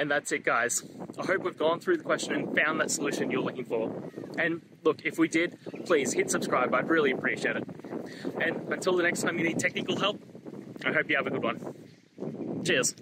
And that's it, guys. I hope we've gone through the question and found that solution you're looking for. And look, if we did, please hit subscribe. I'd really appreciate it. And until the next time you need technical help, I hope you have a good one. Cheers.